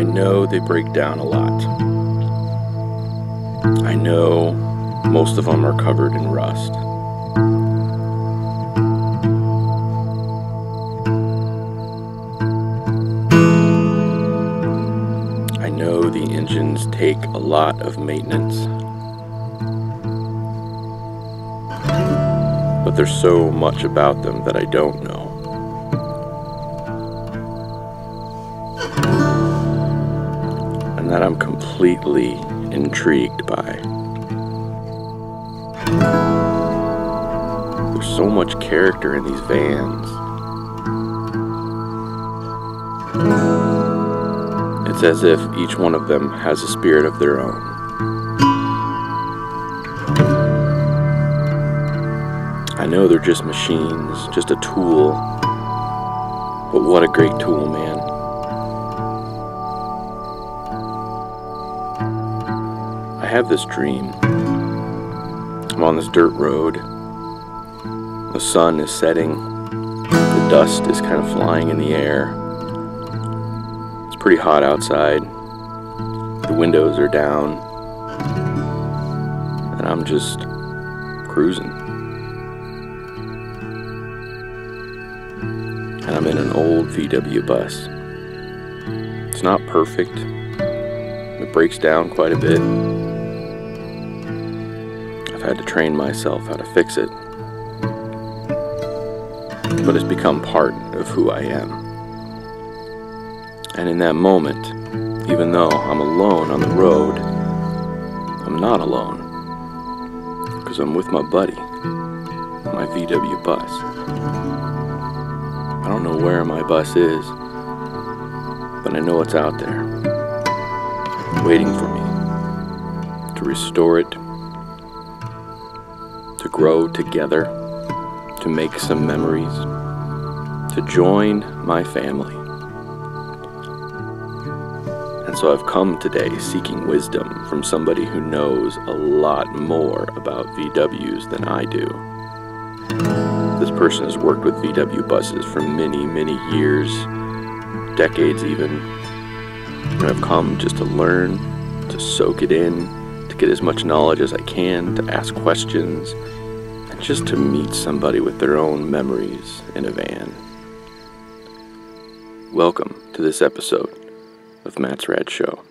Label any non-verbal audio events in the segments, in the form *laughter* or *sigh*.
I know they break down a lot. I know most of them are covered in rust. I know the engines take a lot of maintenance. But there's so much about them that I don't know. Completely intrigued by. There's so much character in these vans. It's as if each one of them has a spirit of their own. I know they're just machines, just a tool. But what a great tool, man. Have this dream. I'm on this dirt road. The sun is setting. The dust is kind of flying in the air. It's pretty hot outside. The windows are down. And I'm just cruising. And I'm in an old VW bus. It's not perfect. It breaks down quite a bit. Train myself how to fix it. But it's become part of who I am. And in that moment, even though I'm alone on the road, I'm not alone. Because I'm with my buddy, my VW bus. I don't know where my bus is, but I know it's out there, waiting for me to restore it, grow together, to make some memories, to join my family. And so I've come today seeking wisdom from somebody who knows a lot more about VWs than I do. This person has worked with VW buses for many, many years, decades even. And I've come just to learn, to soak it in, to get as much knowledge as I can, to ask questions, just to meet somebody with their own memories in a van. Welcome to this episode of Matt's Rad Show.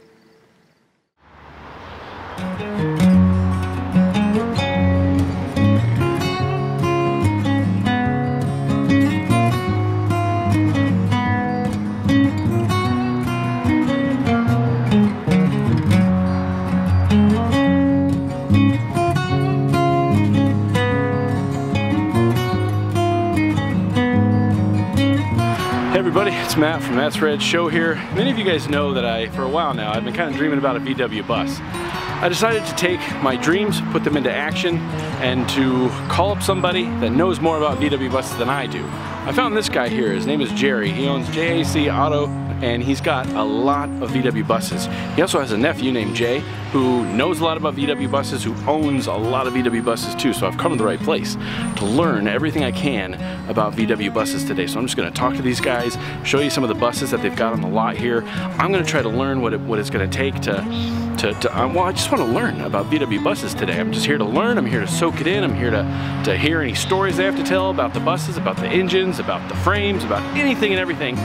Matt's Rad Show here. Many of you guys know that I, for a while now, I've been kind of dreaming about a VW bus. I decided to take my dreams, put them into action, and to call up somebody that knows more about VW buses than I do. I found this guy here, his name is Jerry. He owns JAC Auto and he's got a lot of VW buses. He also has a nephew named Jay who knows a lot about VW buses, who owns a lot of VW buses too, so I've come to the right place to learn everything I can about VW buses today. So I'm just gonna talk to these guys, show you some of the buses that they've got on the lot here. I'm gonna try to learn what, it, what it's gonna take to, to, to uh, well, I just wanna learn about VW buses today. I'm just here to learn, I'm here to soak it in, I'm here to, to hear any stories they have to tell about the buses, about the engines, about the frames, about anything and everything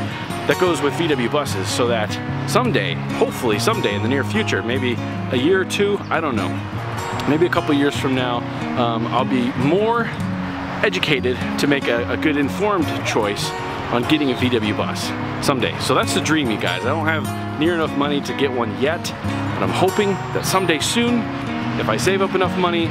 that goes with VW buses so that someday, hopefully someday in the near future, maybe a year or two, I don't know, maybe a couple years from now, um, I'll be more educated to make a, a good informed choice on getting a VW bus someday. So that's the dream, you guys. I don't have near enough money to get one yet, but I'm hoping that someday soon, if I save up enough money,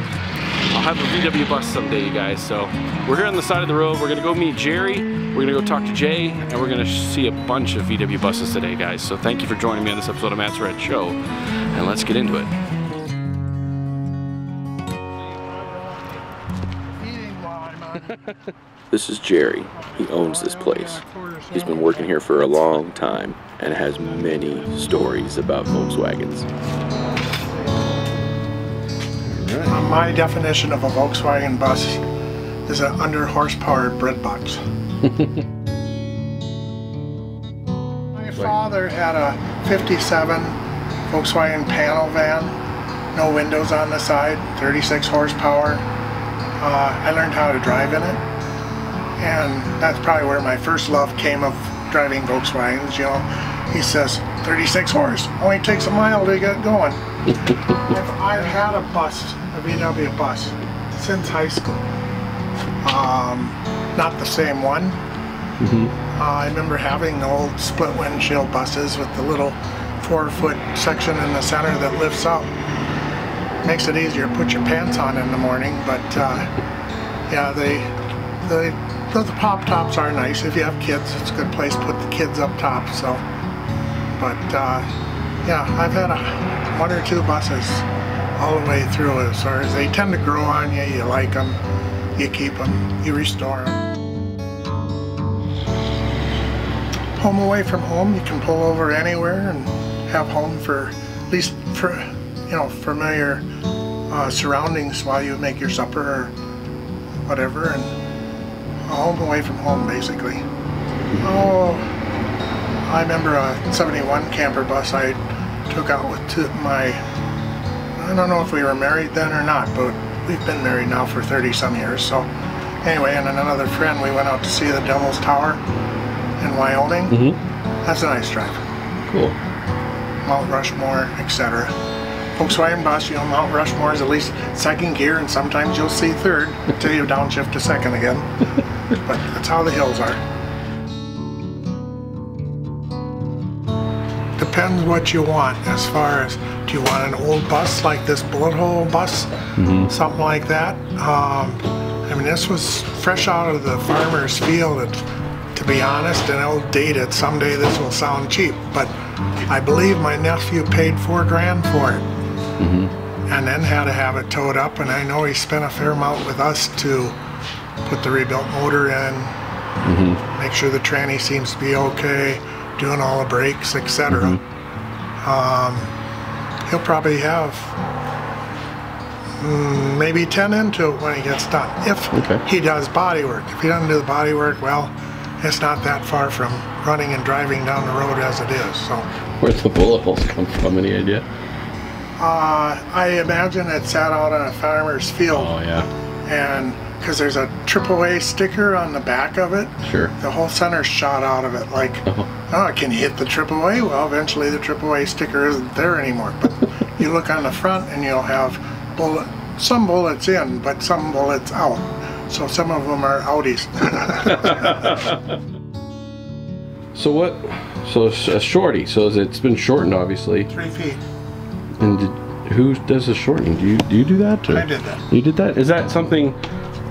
I'll have a VW bus someday, you guys. So we're here on the side of the road. We're gonna go meet Jerry. We're gonna go talk to Jay, and we're gonna see a bunch of VW buses today, guys. So thank you for joining me on this episode of Matt's Rad Show, and let's get into it. *laughs* This is Jerry. He owns this place. He's been working here for a long time and has many stories about Volkswagens. My definition of a Volkswagen bus is an under horsepower bread box. *laughs* My father had a 57 Volkswagen panel van, no windows on the side, 36 horsepower. Uh, I learned how to drive in it, and that's probably where my first love came of driving Volkswagens. You know, he says 36 horse, only takes a mile to get going. *laughs* I've, I've had a bus, VW bus, since high school. Um, not the same one. Uh, I remember having the old split windshield buses with the little four foot section in the center that lifts up. Makes it easier to put your pants on in the morning, but uh, yeah, they, they, the, the pop tops are nice. If you have kids, it's a good place to put the kids up top. So, but uh, yeah, I've had a, one or two buses all the way through as far as they tend to grow on you. You like them, you keep them, you restore them. home away from home. You can pull over anywhere and have home for at least for you know familiar uh, surroundings while you make your supper or whatever, and home away from home basically. Oh, I remember a '71 camper bus I took out with my. I don't know if we were married then or not, but we've been married now for 30 some years. So anyway, and another friend, we went out to see the Devil's Tower in Wyoming. Mm-hmm. That's a nice drive. Cool. Mount Rushmore, etc. Volkswagen bus, you know, Mount Rushmore is at least second gear, and sometimes you'll see third *laughs* until you downshift to second again. *laughs* but that's how the hills are. Depends what you want as far as do you want an old bus like this bullet hole bus, something like that. Um, I mean, this was fresh out of the farmer's field. It, to be honest, and it'll date it. Someday this will sound cheap, but I believe my nephew paid four grand for it. And then had to have it towed up, and I know he spent a fair amount with us to put the rebuilt motor in, make sure the tranny seems to be okay, doing all the brakes, etc. Um, he'll probably have mm, maybe 10 into it when he gets done, if Okay. he does body work. If he doesn't do the body work, well, it's not that far from running and driving down the road as it is. So Where'd the bullet holes come from? Any idea? uh, I imagine it sat out on a farmer's field, Oh yeah, and because there's a AAA sticker on the back of it, sure. the whole center shot out of it. Like, Oh. oh, can you hit the AAA? Well, eventually the AAA sticker isn't there anymore. But you look on the front and you'll have bullet, some bullets in, but some bullets out. So some of them are outies. *laughs* So what? So a shorty. So it's been shortened, obviously. Three feet. And did, who does the shortening? Do you do you do that? Or? I did that. You did that? Is that something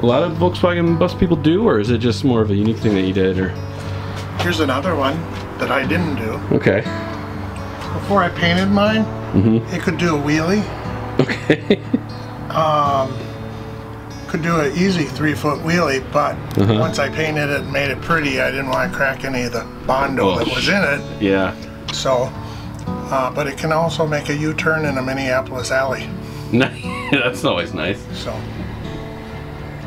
a lot of Volkswagen bus people do, or is it just more of a unique thing that you did? Or Here's another one that I didn't do. okay, Before I painted mine, Mm-hmm. it could do a wheelie. okay, *laughs* Um, could do an easy three foot wheelie, but Uh-huh. once I painted it and made it pretty, I didn't want to crack any of the bondo Oh, that was in it. yeah. So, uh, but it can also make a U-turn in a Minneapolis alley. *laughs* That's always nice. So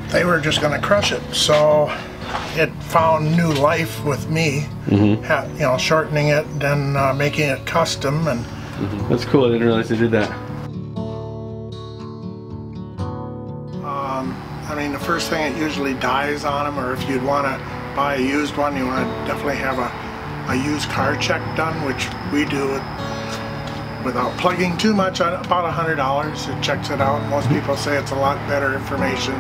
they were just going to crush it. So it found new life with me. Ha- you know, shortening it, then uh, making it custom, and That's cool. I didn't realize they did that. um, I mean, the first thing it usually dies on them, or if you'd want to buy a used one, you want to definitely have a, a used car check done, which we do with, without plugging too much about a hundred dollars. It checks it out. Most people say it's a lot better information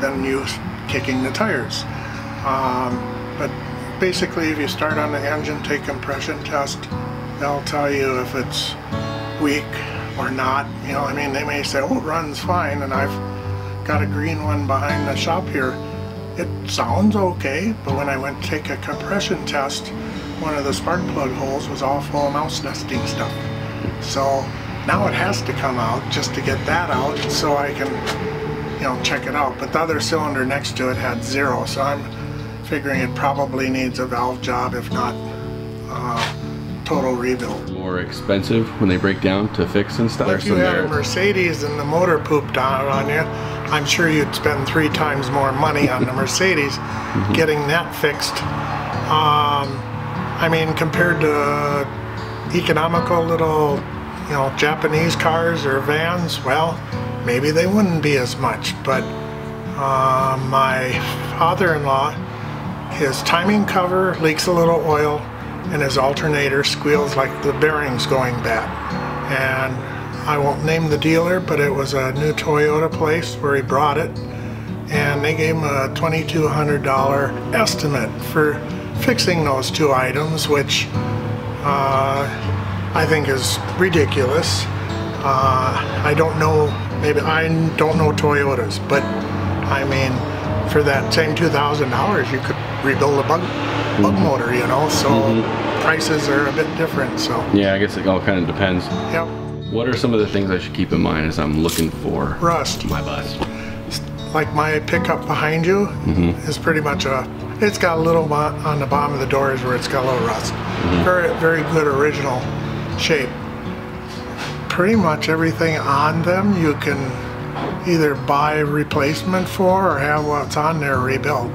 than you kicking the tires. Um, but basically, if you start on the engine, take compression test, they'll tell you if it's weak or not. You know, I mean, they may say, "Oh, it runs fine," and I've got a green one behind the shop here. It sounds okay, but when I went to take a compression test, one of the spark plug holes was all full of mouse nesting stuff. So now it has to come out just to get that out so I can, you know, check it out. But the other cylinder next to it had zero, so I'm figuring it probably needs a valve job, if not uh, total rebuild. More expensive when they break down to fix and stuff. If you had a Mercedes and the motor pooped out on you, I'm sure you'd spend three times more money on the *laughs* Mercedes getting that fixed. Um, I mean, compared to economical little, you know, Japanese cars or vans, well, maybe they wouldn't be as much. But uh, my father-in-law, his timing cover leaks a little oil, and his alternator squeals like the bearings going bad. And I won't name the dealer, but it was a new Toyota place where he brought it, and they gave him a $2,200 estimate for fixing those two items, which uh, I think is ridiculous. Uh, I don't know, maybe I don't know Toyotas, but I mean, for that same $2,000, you could rebuild a bug, bug Mhm. motor, you know, so Mhm. prices are a bit different, so, Yeah, I guess it all kind of depends. yep. What are some of the things I should keep in mind as I'm looking for Rust, my bus? like my pickup behind you Mm-hmm. is pretty much a, it's got a little on the bottom of the doors where it's got a little rust. Mm-hmm. Very, very good original shape. Pretty much everything on them you can either buy replacement for or have what's on there rebuilt.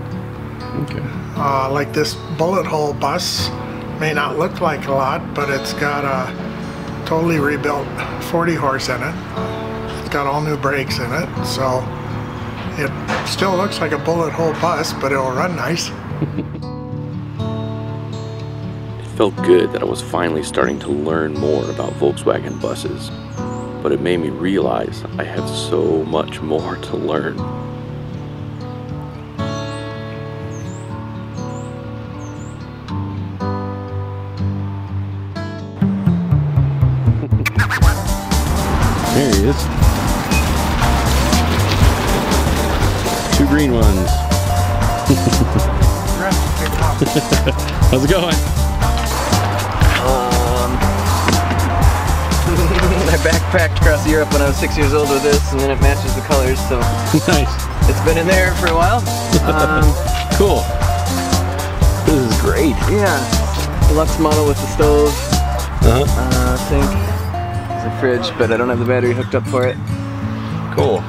Okay. Uh, like this bullet hole bus may not look like a lot, but it's got a totally rebuilt 40 horse in it. It's got all new brakes in it, so it still looks like a bullet hole bus, but it'll run nice. It felt good that I was finally starting to learn more about Volkswagen buses, but it made me realize I have so much more to learn. Is. Two green ones. *laughs* How's it going? Um, *laughs* I backpacked across Europe when I was six years old with this, and then it matches the colors, so *laughs* nice. it's been in there for a while. Um, Cool. This is great. yeah, deluxe model with the stove, Uh-huh. uh, sink, there's a fridge, but I don't have the battery hooked up for it. Cool.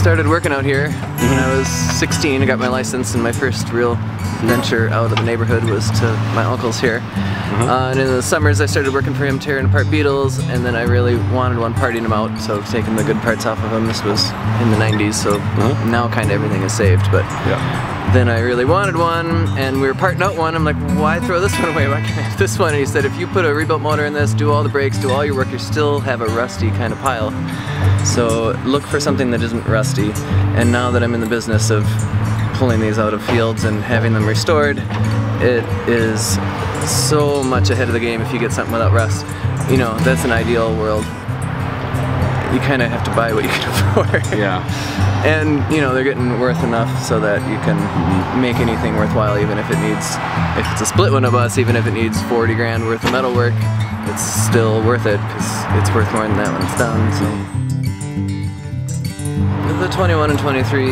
Started working out here when I was 16. I got my license, and my first real venture out of the neighborhood was to my uncle's here. Uh, and in the summers, I started working for him tearing apart Beetles, and then I really wanted one parting them out, so taking the good parts off of them. This was in the 90s, so Uh-huh. now kind of everything is saved. But Yeah. then I really wanted one, and we were parting out one. I'm like, why throw this one away? Why can't I have this one? And he said, if you put a rebuilt motor in this, do all the brakes, do all your work, you still have a rusty kind of pile. So look for something that isn't rusty. And now that I'm in the business of pulling these out of fields and having them restored, it is so much ahead of the game if you get something without rust. You know, that's an ideal world. You kind of have to buy what you can *laughs* afford. Yeah. And you know they're getting worth enough so that you can mm-hmm. make anything worthwhile, even if it needs, if it's a split window bus, even if it needs 40 grand worth of metal work, it's still worth it because it's worth more than that when it's done. So. Mm-hmm. The 21 and 23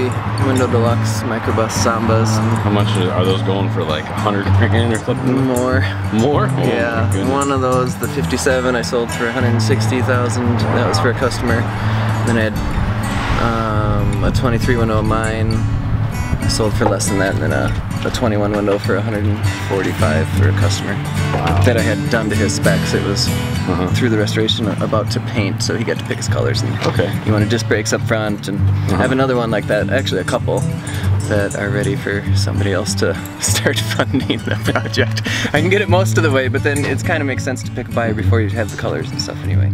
window deluxe microbus sambas, How much are those going for? Like 100 grand or something? more. More? Oh, Yeah, one of those, the 57, I sold for 160,000. That was for a customer. Then I had um, a 23 window of mine. I sold for less than that, and then a, a 21 window for 145 for a customer. That I had done to his specs. It was Uh-huh. through the restoration about to paint, so he got to pick his colors. And Okay. You want to disc brakes up front, and I have another one like that. Actually, a couple that are ready for somebody else to *laughs* start *laughs* funding the project. I can get it most of the way, but then it kind of makes sense to pick a buyer before you have the colors and stuff anyway.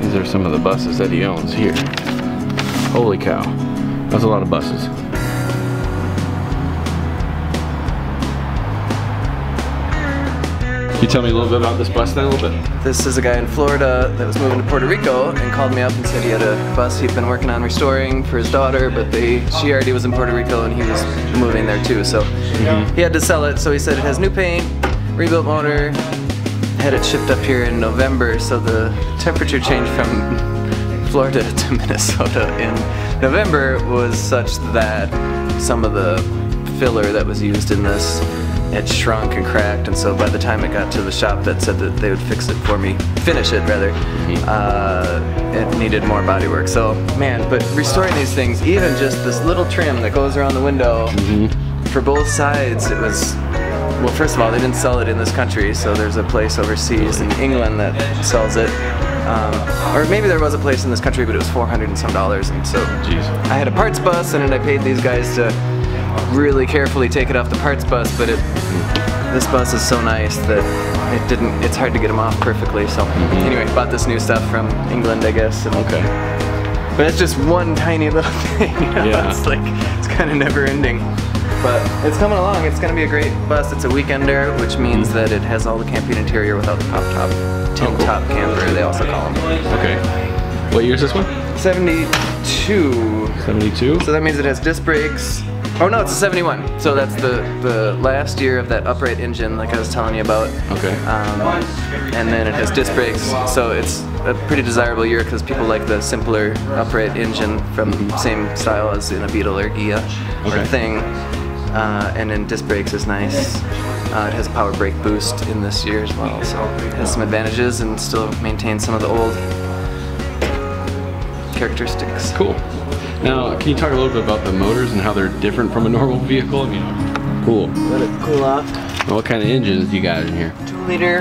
These are some of the buses that he owns here. Holy cow. That's a lot of buses. Tell me a little bit about this bus then a little bit? This is a guy in Florida that was moving to Puerto Rico and called me up and said he had a bus he'd been working on restoring for his daughter, but they she already was in Puerto Rico and he was moving there too. So mm-hmm. he had to sell it. So he said it has new paint, rebuilt motor, had it shipped up here in November. So the temperature change from *laughs* Florida *laughs* to Minnesota in November was such that some of the filler that was used in this had shrunk and cracked, and so by the time it got to the shop that said that they would fix it for me, finish it rather, uh, it needed more body work. So man, but restoring these things, even just this little trim that goes around the window, for both sides, it was. Well, first of all, they didn't sell it in this country, so there's a place overseas in England that sells it. Um, or maybe there was a place in this country, but it was 400 and some dollars, and so Jeez. I had a parts bus, and then I paid these guys to really carefully take it off the parts bus. But it, this bus is so nice that it didn't. It's hard to get them off perfectly. So mm-hmm. anyway, bought this new stuff from England, I guess. and- Okay. But it's just one tiny little *laughs* thing. You know? Yeah. It's like it's kind of never ending. But it's coming along. It's gonna be a great bus. It's a weekender, which means that it has all the camping interior without the pop top, tin Oh, cool. top camper. They also call them. Okay. What year is this one? 72. 72? So that means it has disc brakes. Oh no, it's a 71. So that's the the last year of that upright engine, like I was telling you about. Okay. Um, and then it has disc brakes, so it's a pretty desirable year because people like the simpler upright engine from the same style as in a Beetle or Ghia or Okay. a thing. Uh, and then disc brakes is nice. Uh, it has a power brake boost in this year as well, so it has some advantages and still maintains some of the old characteristics. Cool. Now, can you talk a little bit about the motors and how they're different from a normal vehicle? I mean, cool. Let it cool off. What kind of engines do you got in here? two liter.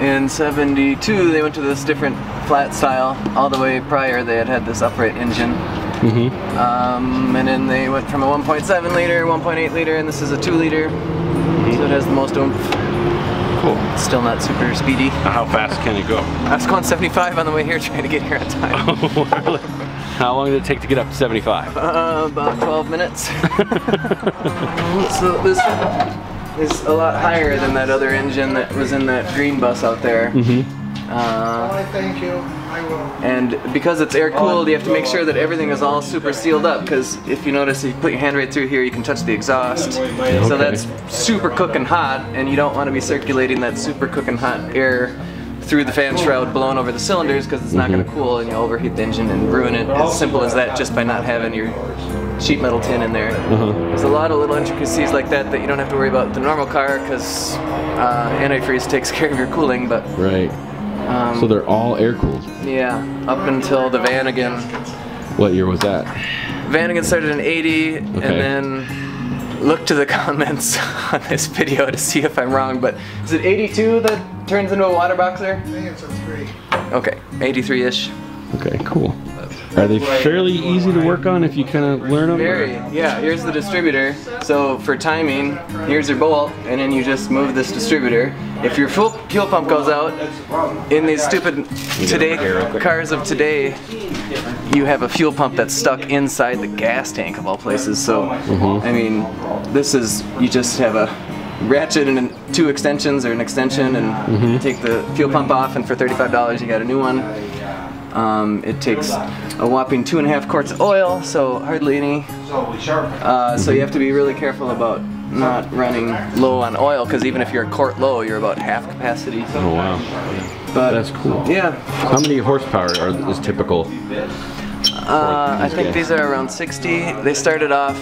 In 72, they went to this different flat style. All the way prior, they had had this upright engine. Mm-hmm. Um, and then they went from a 1.7 liter, 1.8 liter, and this is a 2 liter. So it has the most oomph. Cool. Still not super speedy. How fast can it go? I was going 75 on the way here trying to get here on time. *laughs* how long did it take to get up to 75? Uh, about 12 minutes. *laughs* so this is a lot higher than that other engine that was in that green bus out there. Mm-hmm. Uh, Why, thank you. And because it's air cooled, you have to make sure that everything is all super sealed up. Because if you notice, if you put your hand right through here, you can touch the exhaust. So that's super cooking hot, and you don't want to be circulating that super cooking hot air through the fan shroud blowing over the cylinders because it's not going to cool and you'll overheat the engine and ruin it. As simple as that, just by not having your sheet metal tin in there. There's a lot of little intricacies like that that you don't have to worry about the normal car because uh, antifreeze takes *laughs* care of your cooling. But Right. um, So they're all air cooled. yeah, up until the Vanagon. What year was that? Vanagon started in 80, and then look to the *laughs* comments on this video to see if I'm wrong, but is it 82 that turns into a water boxer? I think it's a three. Okay, 83-ish. Okay, cool. Uh, Are they fairly easy to work on if you kind of learn them? Very, yeah, here's the distributor. So for timing, here's your bolt, and then you just move this distributor. If your fuel, fuel pump goes out, in these stupid today cars of today, you have a fuel pump that's stuck inside the gas tank of all places. So, mm-hmm. I mean, this is, you just have a ratchet and two extensions or an extension and take the fuel pump off and for $35 you got a new one. Um, it takes a whopping two and a half quarts of oil, so hardly any. Uh, so you have to be really careful about not running low on oil, because even if you're a quart low, you're about half capacity. Oh wow, But that's cool. yeah, How many horsepower are, is typical? uh, I think these are around 60. They started off.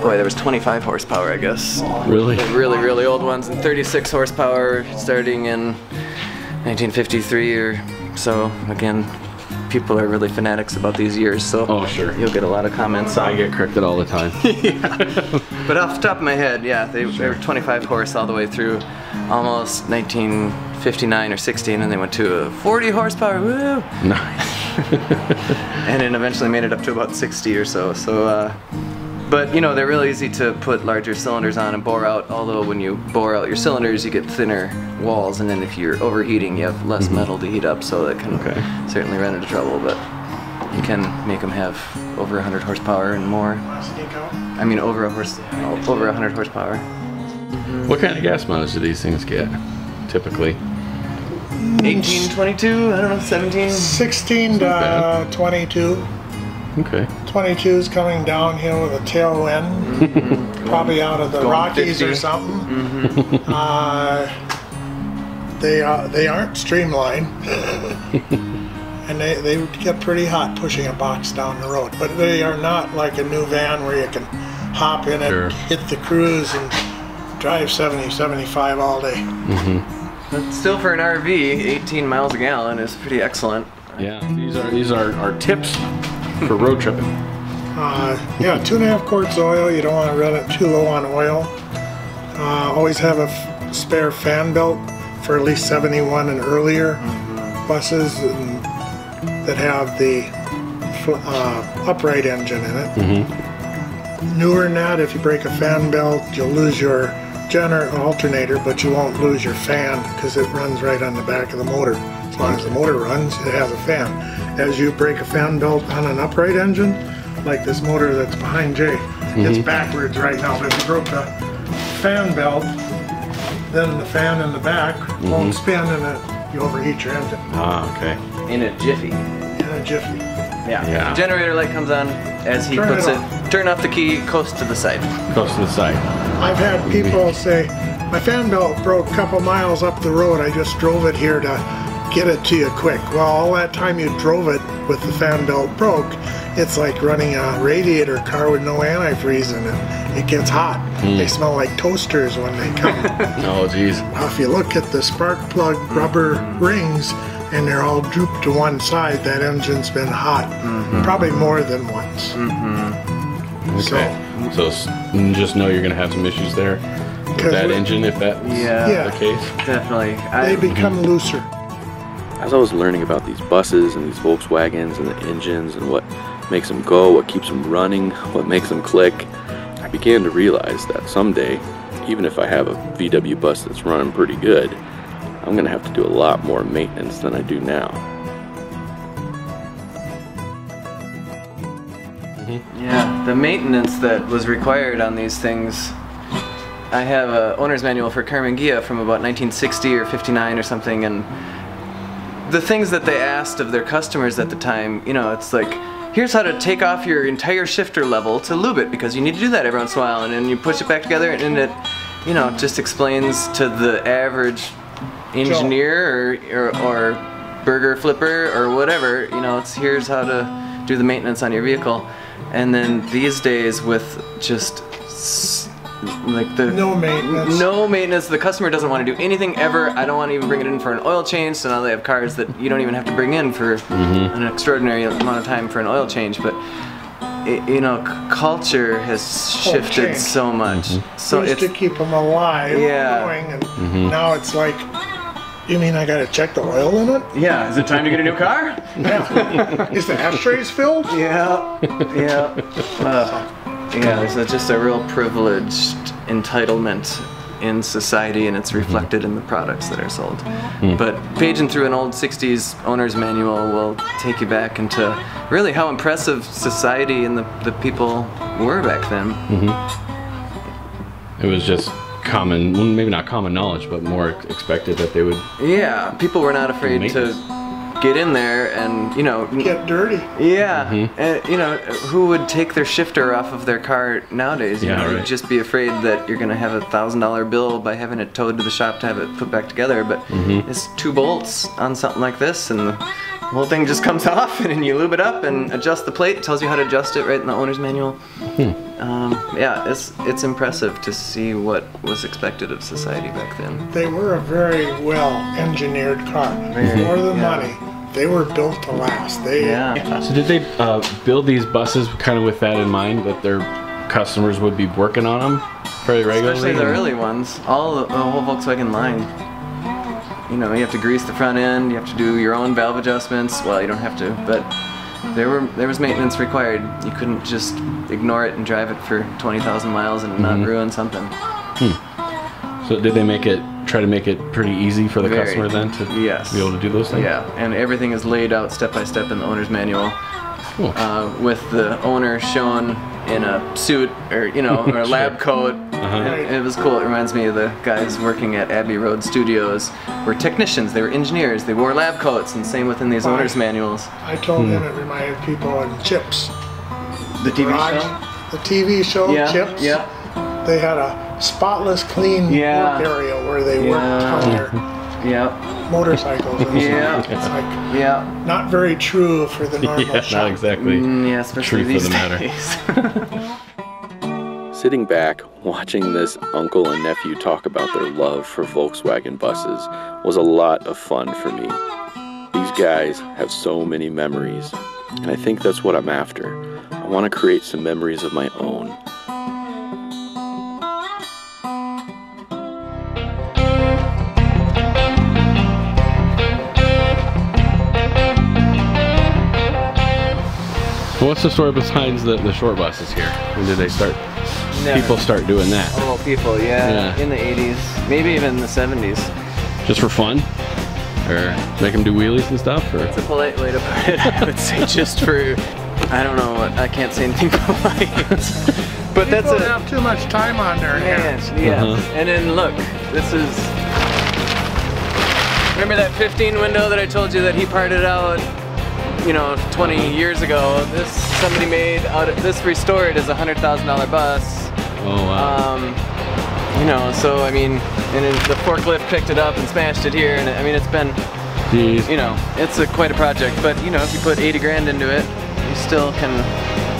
Boy, there was 25 horsepower, I guess. Really? The really, really old ones, and 36 horsepower starting in 1953 or so. Again, people are really fanatics about these years, so Oh sure. you'll get a lot of comments I get corrected all the time. *laughs* But off the top of my head, yeah, they, they were 25 horse all the way through almost 1959 or 60, and then they went to a 40 horsepower, woo! nice. *laughs* And then eventually made it up to about 60 or so. So, uh, but you know, they're really easy to put larger cylinders on and bore out. Although when you bore out your cylinders, you get thinner walls, and then if you're overheating, you have less mm-hmm. metal to heat up, so that can Okay. certainly certainly run into trouble. But you can make them have over 100 horsepower and more. I mean, over a horse, over 100 horsepower. What kind of gas mileage do these things get? Typically. 18, 22, I don't know, 17. 16 to bad. 22. Okay. 22 is coming downhill with a tailwind, mm-hmm. probably out of the Going Rockies 50. or something. Mm-hmm. Uh, they are they aren't streamlined, *laughs* and they, they get pretty hot pushing a box down the road. But they are not like a new van where you can hop in it, Sure. hit the cruise, and drive 70, 75 all day. Mm-hmm. But still for an RV, 18 miles a gallon is pretty excellent. Yeah, these are these are our tips for road tripping. Uh, yeah, two and a half quarts oil. You don't want to run it too low on oil. Uh, always have a f- spare fan belt for at least 71 and earlier buses and, that have the fl- uh, upright engine in it. Newer than that, if you break a fan belt, you'll lose your gener alternator, but you won't lose your fan because it runs right on the back of the motor. As long as the motor runs, it has a fan. As you break a fan belt on an upright engine, like this motor that's behind Jay, it's mm-hmm. backwards right now. But if you broke the fan belt, then the fan in the back won't mm-hmm. spin and it, you overheat your engine Ah, okay. In a jiffy. in a jiffy. Yeah. Yeah. Generator light comes on as he Turn puts it it, turn off the key, coast to the side. Close to the side. I've had mm-hmm. people say, my fan belt broke a couple miles up the road. I just drove it here to get it to you quick. Well, all that time you drove it with the fan belt broke, it's like running a radiator car with no antifreeze in it. It gets hot. Hmm. They smell like toasters when they come. *laughs* Oh, geez. Now, if you look at the spark plug rubber rings and they're all drooped to one side, that engine's been hot. Mm-hmm. Probably more than once. Mm-hmm. Okay. So, s- just know you're gonna have some issues there with 'Cause that we- engine if that's Yeah. Yeah. the case. Definitely. They I, become mm-hmm. looser. As I was learning about these buses and these Volkswagens and the engines and what makes them go, what keeps them running, what makes them click, I began to realize that someday, even if I have a VW bus that's running pretty good, I'm going to have to do a lot more maintenance than I do now. Mm-hmm. yeah. The maintenance that was required on these things. I have a owner's manual for Karmann Ghia from about 1960 or 59 or something, and the things that they asked of their customers at the time, you know, it's like, here's how to take off your entire shifter level to lube it because you need to do that every once in a while, and then you push it back together, and it, you know, just explains to the average engineer or, or, or burger flipper or whatever, you know, it's here's how to do the maintenance on your vehicle. And then these days with just like the No maintenance. no maintenance. The customer doesn't want to do anything ever. I don't want to even bring it in for an oil change. So now they have cars that you don't even have to bring in for mm-hmm. an extraordinary amount of time for an oil change. But it, you know, c- culture has shifted changed. so much. Mm-hmm. So used it's to keep them alive, Yeah. going, and mm-hmm. now it's like, you mean I got to check the oil in it? yeah. Is it time to get a new car? *laughs* Yeah. Is the ashtrays filled? Yeah, yeah. *laughs* Uh, yeah, there's a, just a real privileged entitlement in society, and it's mm-hmm. reflected in the products that are sold. Mm. But paging through an old 60s owner's manual will take you back into really how impressive society and the, the people were back then. Mm-hmm. It was just common, well, maybe not common knowledge, but more expected that they would. Yeah, people were not afraid to get in there and, you know, Get dirty. Yeah, and you know, who would take their shifter off of their car nowadays? You Yeah, know, right. you'd just be afraid that you're gonna have a thousand dollar bill by having it towed to the shop to have it put back together. But Mm-hmm. it's two bolts on something like this, and the whole thing just comes *laughs* off, and then you lube it up and adjust the plate. It tells you how to adjust it right in the owner's manual. Hmm. Um, yeah, it's it's impressive to see what was expected of society back then. They were a very well engineered car. *laughs* For the yeah. money, they were built to last. They Yeah. So did they uh, build these buses kind of with that in mind that their customers would be working on them pretty regularly? Especially the early ones. All the, the whole Volkswagen line. You know, you have to grease the front end. You have to do your own valve adjustments. Well, you don't have to, but there were there was maintenance required. You couldn't just ignore it and drive it for 20,000 miles and not ruin something. So did they make it try to make it pretty easy for the Very. customer then to Yes. be able to do those things? Yeah, and everything is laid out step by step in the owner's manual. Cool. uh, with the owner shown in a suit or you know or a *laughs* lab coat. Uh-huh. It, it was cool. It reminds me of the guys working at Abbey Road Studios were technicians. They were engineers. They wore lab coats, and same within these owner's manuals. I told him Hmm. it reminded people of Chips. The TV Garage, show. The TV show Yeah. Chips. Yeah. They had a spotless, clean Yeah. work area where they worked Yeah. on Yeah. Motorcycles. And Yeah. stuff. It's like Yeah. not very true for the *laughs* normal yeah, shop. not exactly. Mm, yeah. Especially Truth of these the matter. days. *laughs* Sitting back, watching this uncle and nephew talk about their love for Volkswagen buses was a lot of fun for me. These guys have so many memories, and I think that's what I'm after. I want to create some memories of my own. What's the story behind the, the short buses here? When did they start? Never. People start doing that Oh, people, yeah, Yeah. in the 80s, maybe even the 70s. just for fun, or make them do wheelies and stuff, or It's a polite way to put it. I would say just for, I don't know, I can't say anything *laughs* polite. but that's People a, have too much time on their man, hands. yeah. Uh-huh. And then look, this is, remember that 15 window that I told you that he parted out, you know, 20 years ago? This somebody made out of, this restored as a $100,000 bus. oh wow, Um, you know, so I mean, and then the forklift picked it up and smashed it here, and I mean, it's been, jeez. you know, it's a, quite a project. But you know, if you put 80 grand into it, you still can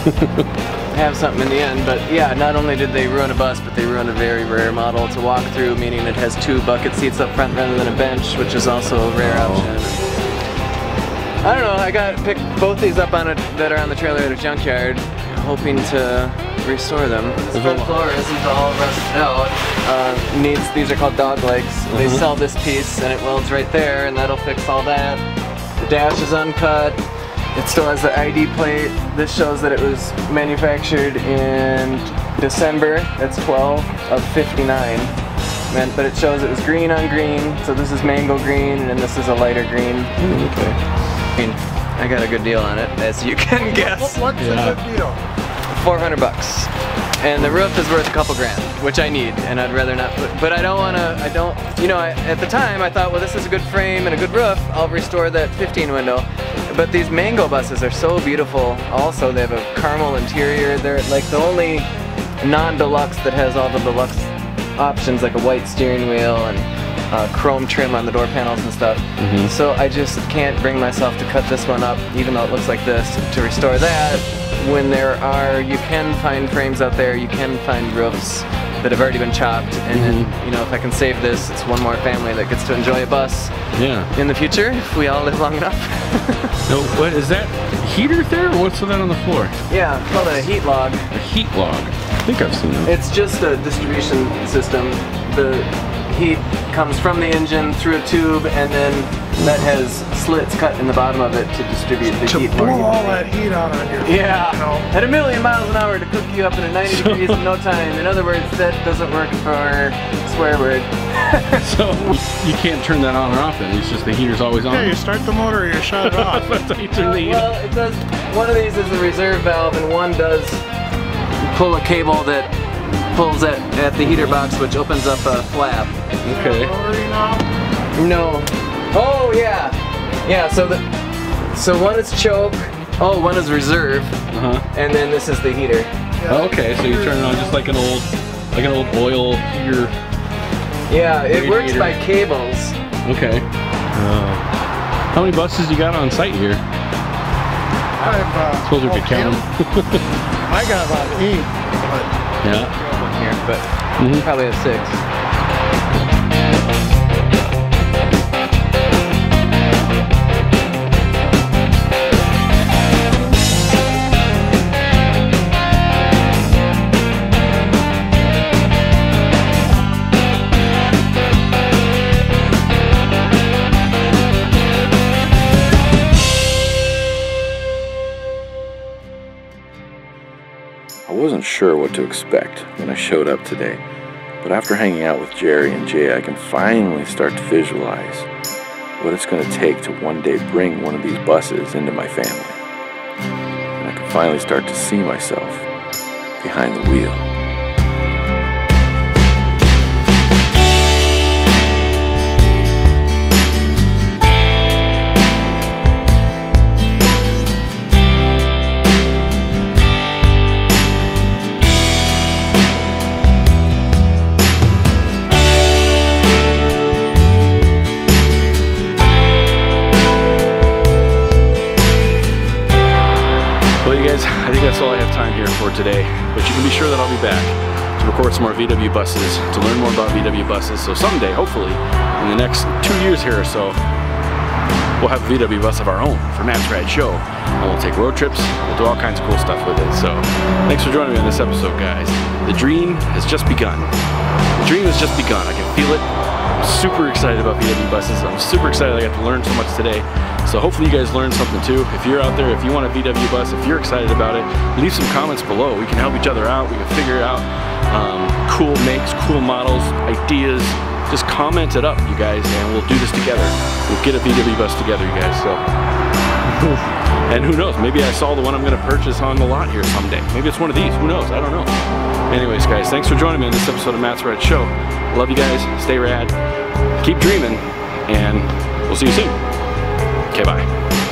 *laughs* have something in the end. But yeah, not only did they ruin a bus, but they ruined a very rare model to walk through, meaning it has two bucket seats up front rather than a bench, which is also a rare Oh. option. I don't know. I got picked both these up on a, that are on the trailer at a junkyard, hoping to restore them. This There's front floor isn't all rusted out. Uh, needs these are called dog legs. They Mhm. sell this piece and it welds right there, and that'll fix all that. The dash is uncut. It still has the ID plate. This shows that it was manufactured in December. That's 12 of 59. Man, but it shows it was green on green. So this is mango green, and this is a lighter green. okay. I mean, I got a good deal on it, as you *laughs* can guess. What- What's Yeah. a good deal? 400 bucks. And the roof is worth a couple grand, which I need, and I'd rather not put, but I don't wanna, I don't, you know, I, at the time I thought, well, this is a good frame and a good roof, I'll restore that 15 window. But these mango buses are so beautiful. Also, they have a caramel interior. They're like the only non-deluxe that has all the deluxe options, like a white steering wheel and uh, chrome trim on the door panels and stuff. Mhm. So I just can't bring myself to cut this one up, even though it looks like this, to restore that. When there are, you can find frames out there, you can find roofs that have already been chopped, and then, you know, if I can save this, it's one more family that gets to enjoy a bus Yeah. in the future, if we all live long enough. *laughs* No, what is that? Heater there, or what's that on the floor? yeah, it's called a heat log. A heat log. I think I've seen that. It's just a distribution system. The heat comes from the engine through a tube, and then that has slits cut in the bottom of it to distribute the To heat blow more all that heat out on your Yeah, you know. at a million miles an hour to cook you up in a 90 degrees in no time. In other words, that doesn't work for swear word. *laughs* *laughs* So you can't turn that on or off. Then it's just the heater's always on. Yeah, you start the motor, you shut it *laughs* off. That's how you turn the heater. Well, it does. One of these is a reserve valve, and one does pull a cable that pulls at, at the heater box, which opens up a flap. Okay. No. Oh yeah, yeah. So the so one is choke. Oh, one is reserve, Uh huh. and then this is the heater. Yeah. Okay, so you turn it on just like an old, like an old oil heater. Yeah, it works Radiator. by cables. Okay. Uh, how many buses you got on site here? I've, uh, Suppose we could oh, count them. *laughs* I got about eight, but yeah. Here, but Mhm. probably a six. Sure what to expect when I showed up today, but after hanging out with Jerry and Jay, I can finally start to visualize what it's going to take to one day bring one of these buses into my family. And I can finally start to see myself behind the wheel. Today. But you can be sure that I'll be back to record some more VW buses, to learn more about VW buses. So someday, hopefully, in the next two years here or so, we'll have a VW bus of our own for Matt's Rad Show. And we'll take road trips, we'll do all kinds of cool stuff with it. So thanks for joining me on this episode, guys. The dream has just begun. The dream has just begun. I can feel it. I'm super excited about VW buses. I'm super excited I got to learn so much today. So hopefully you guys learned something too. If you're out there, if you want a VW bus, if you're excited about it, leave some comments below. We can help each other out. We can figure out um, cool makes, cool models, ideas. Just comment it up, you guys, and we'll do this together. We'll get a VW bus together, you guys. So, *laughs* and who knows? Maybe I saw the one I'm going to purchase on the lot here someday. Maybe it's one of these. Who knows? I don't know. Anyways, guys, thanks for joining me on this episode of Matt's Rad Show. Love you guys. Stay rad. Keep dreaming, and we'll see you soon. Okay, bye.